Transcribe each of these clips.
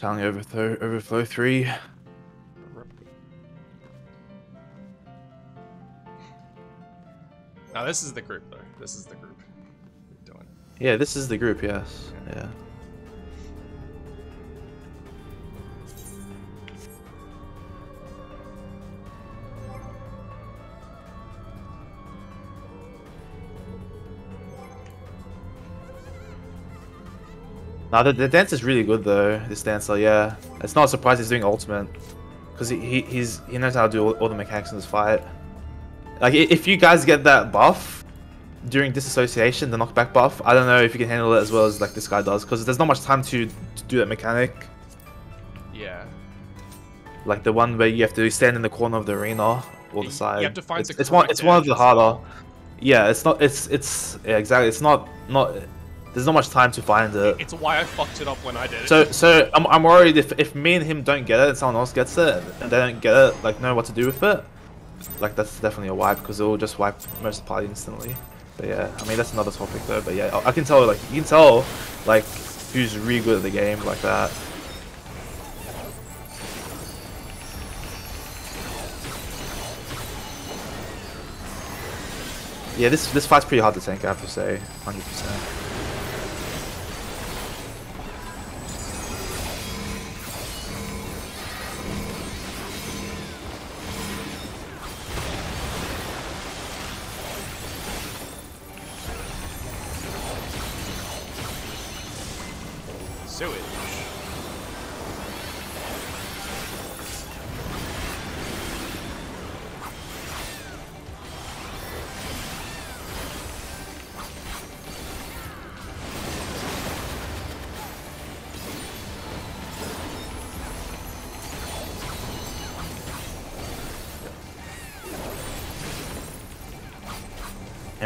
Channeling overflow, overflow three. Now this is the group though. This is the group. Doing. Yeah, this is the group. Yes. Yeah. Now the, the dance is really good though. This dancer, yeah. It's not a surprise he's doing ultimate, because he, he he's he knows how to do all, all the mechanics in this fight. Like if you guys get that buff during disassociation, the knockback buff, I don't know if you can handle it as well as like this guy does, because there's not much time to, to do that mechanic. Yeah. Like the one where you have to stand in the corner of the arena or the side. you have to find it's, the it's one. It's one of the harder. Yeah, it's not. It's it's yeah, exactly. It's not not. There's not much time to find it. It's why I fucked it up when I did it. So, so I'm, I'm worried if, if me and him don't get it and someone else gets it and they don't get it, like, know what to do with it. Like, that's definitely a wipe because it will just wipe most party instantly. But yeah, I mean, that's another topic though. But yeah, I can tell, like, you can tell, like, who's really good at the game like that. Yeah, this this fight's pretty hard to tank, I have to say, 100%.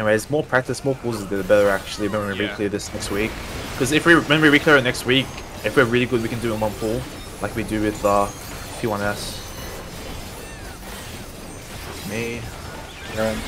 Anyways, more practice, more pulls the better actually when we Yeah. reclear this next week. Because if we when we reclear it next week, if we're really good, we can do it in one pull, like we do with uh, P1S. Me. Aaron.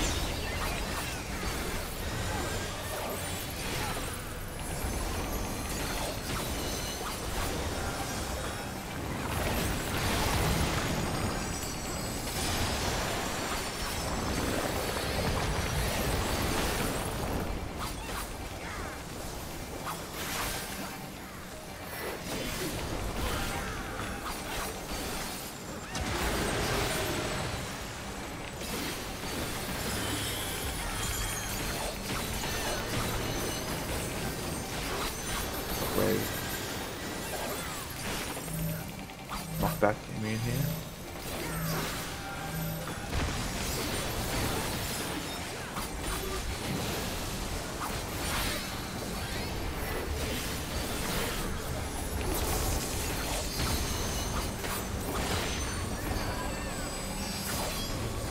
Knockback immune here.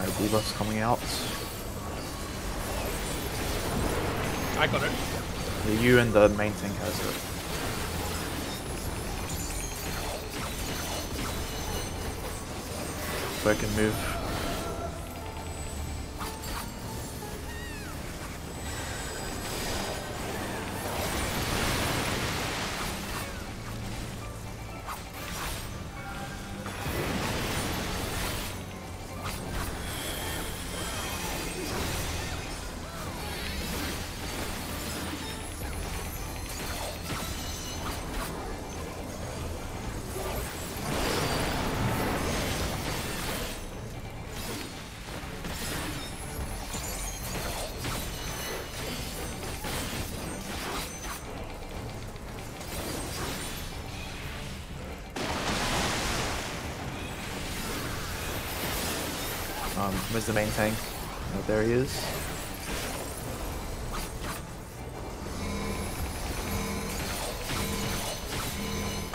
Alright, debuffs coming out. I got it. You and the main tank has it. So I can move. Um, where's the main tank? Oh, there he is.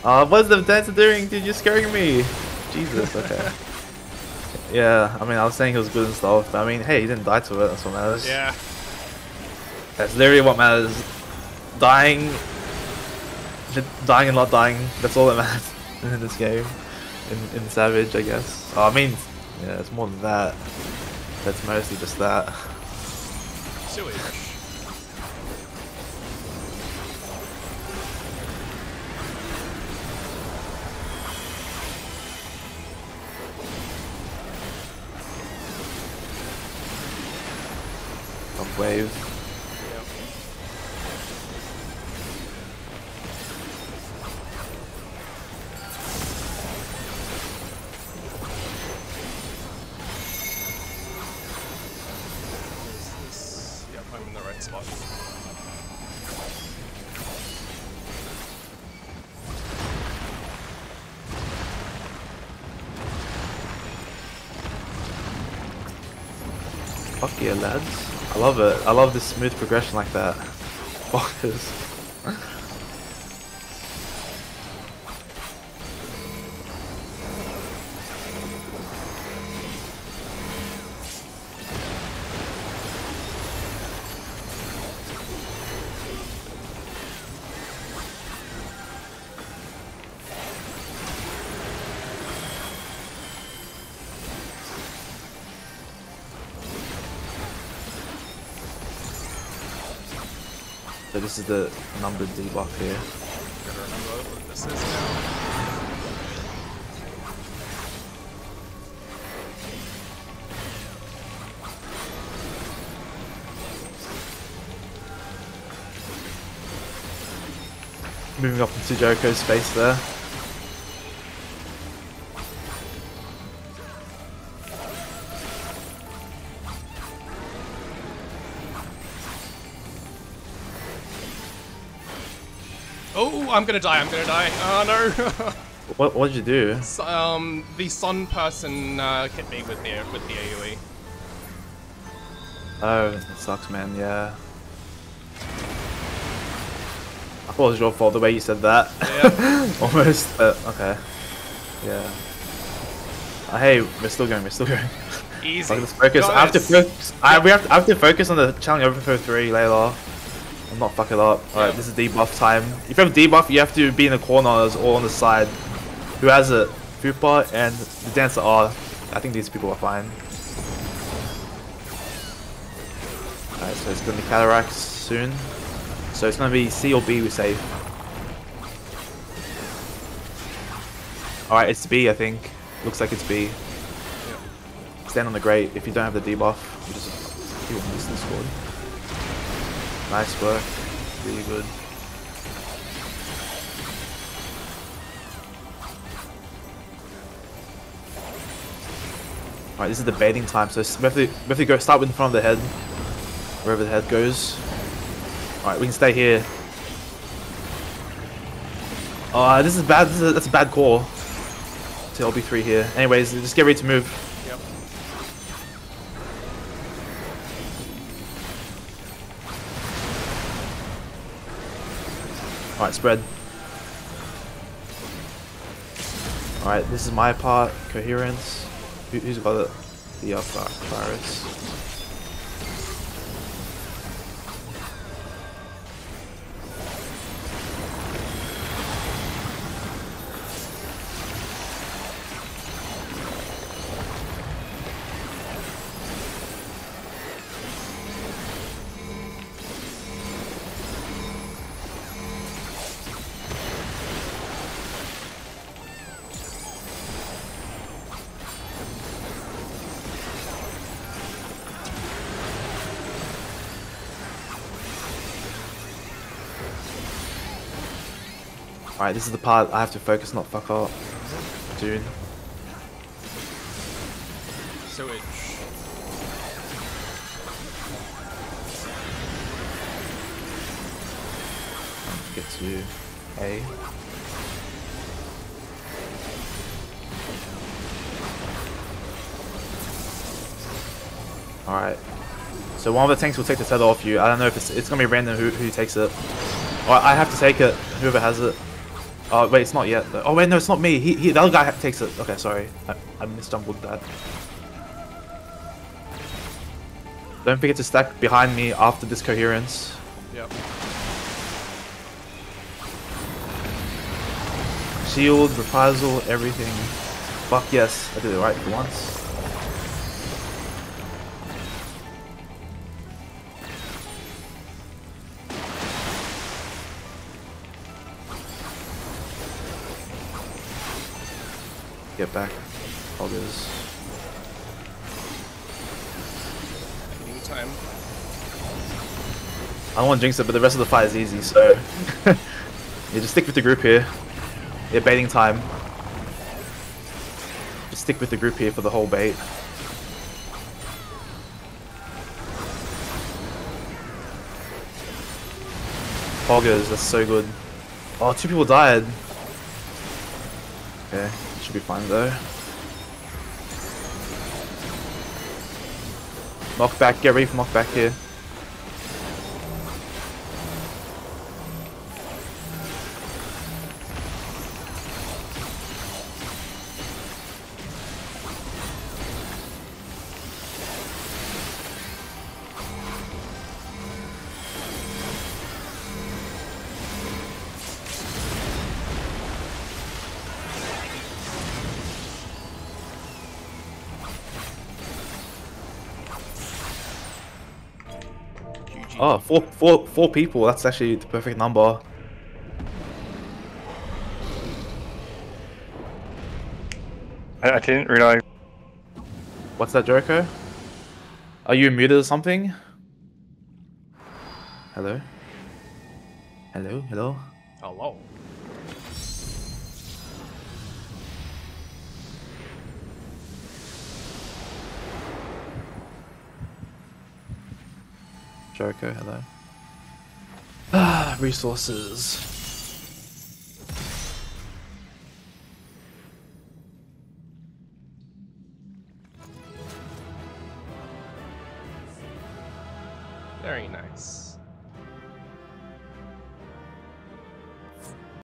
Uh, what's the dancer doing? Dude, you're scaring me. Jesus, okay. yeah, I mean, I was saying he was good and stuff, but I mean, hey, he didn't die to it, that's what matters. Yeah. That's literally what matters. Dying, dying and not dying, that's all that matters in this game. In, in Savage, I guess. Oh, I mean, yeah, it's more than that. That's mostly just that. Sewage. Wave. Fuck yeah, lads. I love it. I love this smooth progression like that. Fuckers. This is the numbered debuff here. Moving up into Jericho's space there. I'm gonna die, I'm gonna die. Oh no! What what did you do? S- um, the sun person uh, hit me with the, with the. AoE. Oh, it sucks, man. Yeah. I thought it was your fault the way you said that. Yeah. Almost. But okay. Yeah. Uh, hey, we're still going. We're still going. Easy. Let's focus. I have to focus. I, we have to, I have to focus on the challenge overthrow three later. I'm not fucking up. Alright, this is debuff time. If you have debuff, you have to be in the corners or on the side. Who has it? Fupa and the dancer are. I think these people are fine. Alright, so it's gonna be cataracts soon. So it's gonna be C or B we save. Alright, it's B I think. Looks like it's B. Stand on the grate if you don't have the debuff. You just you Nice work. Really good. Alright, this is the baiting time, so we have, to, go start with in front of the head. Wherever the head goes. Alright, we can stay here. Oh, this is bad. This is a, that's a bad call. To LB3 here. Anyways, just get ready to move. Alright, spread. Alright, this is my part. Coherence. Who, who's got it? The uh, vi- virus. Alright, this is the part I have to focus, not fuck up. Dude. So Sewage. Get to A. Alright. So one of the tanks will take the tether off you. I don't know if it's it's gonna be random who who takes it. Or I have to take it, whoever has it. Oh wait, it's not yet. though. Oh wait, no, it's not me. He, he the other guy takes it. Okay, sorry. I, I misjumbled that. Don't forget to stack behind me after this coherence. Yep. Shield, reprisal, everything. Fuck yes, I did it right for once. Get back, August. Meantime. I don't want to jinx it, but the rest of the fight is easy, so... yeah, just stick with the group here. Yeah, baiting time. Just stick with the group here for the whole bait. Poggers, that's so good. Oh, two people died. Okay, should be fine though. Knock back, get ready for knock back here. Oh, four, four, four people. That's actually the perfect number. I, I didn't realize. What's that, Jericho? Are you muted or something? Hello? Hello? Hello? Hello. Jericho, hello? Ah, resources.